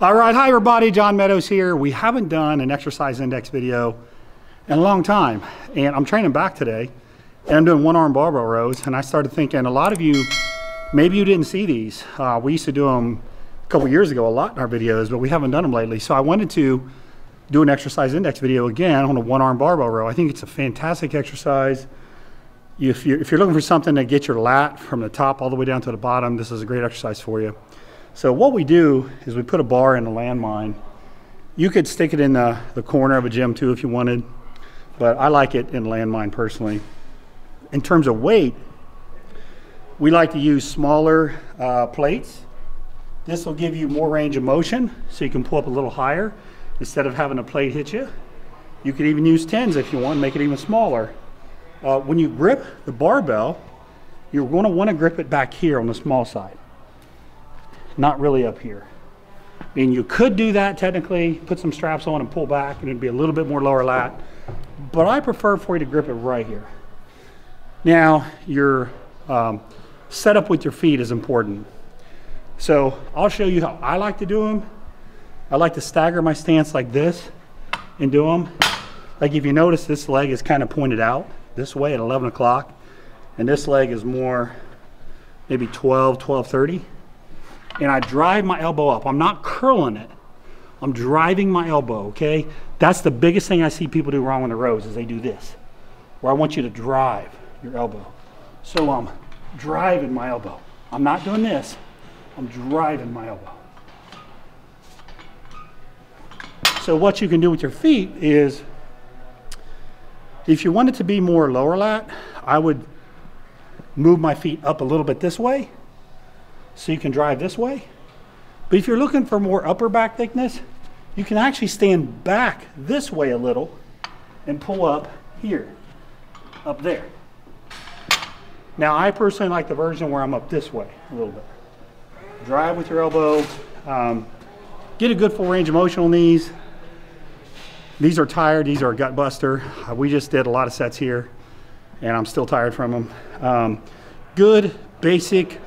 All right, hi everybody, John Meadows here. We haven't done an exercise index video in a long time, and I'm training back today, and I'm doing one arm barbell rows, and I started thinking a lot of you, maybe you didn't see these. Uh, we used to do them a couple years ago a lot in our videos, but we haven't done them lately. So I wanted to do an exercise index video again on a one arm barbell row. I think it's a fantastic exercise. If you're, if you're looking for something to get your lat from the top all the way down to the bottom, this is a great exercise for you. So what we do is we put a bar in a landmine. You could stick it in the, the corner of a gym too if you wanted, but I like it in landmine personally. In terms of weight, we like to use smaller uh, plates. This will give you more range of motion, so you can pull up a little higher instead of having a plate hit you. You could even use 10s if you want, make it even smaller. Uh, when you grip the barbell, you're going to want to grip it back here on the small side, not really up here. I mean, you could do that technically, put some straps on and pull back, and it'd be a little bit more lower lat. But I prefer for you to grip it right here. Now, your um, setup with your feet is important. So I'll show you how I like to do them. I like to stagger my stance like this and do them. Like if you notice, this leg is kind of pointed out this way at 11 o'clock, and this leg is more maybe 12, 12.30. And I drive my elbow up. I'm not curling it. I'm driving my elbow, okay? That's the biggest thing I see people do wrong on the rows is they do this, where I want you to drive your elbow. So I'm driving my elbow. I'm not doing this. I'm driving my elbow. So what you can do with your feet is, if you want it to be more lower lat, I would move my feet up a little bit this way, so you can drive this way. But if you're looking for more upper back thickness, you can actually stand back this way a little and pull up here, up there. Now I personally like the version where I'm up this way a little bit. Drive with your elbow, um, get a good full range of motion on these. These are tired, these are a gut buster. Uh, we just did a lot of sets here and I'm still tired from them. Um, good, basic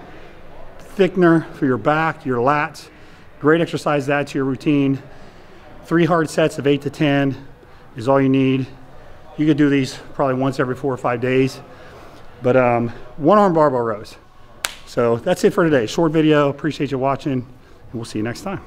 thickener for your back, your lats. Great exercise that to your routine. Three hard sets of eight to 10 is all you need. You could do these probably once every four or five days. But um, one arm barbell rows. So that's it for today. Short video. Appreciate you watching, and we'll see you next time.